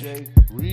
J Reed.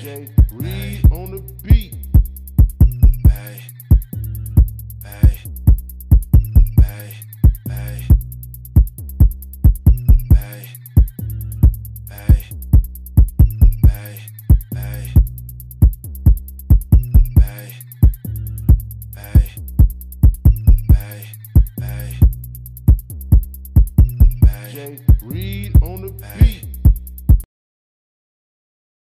DJ Reed on the beat. Hey, hey, hey, hey, hey, hey, hey, hey, hey, hey, hey, hey, on the beat.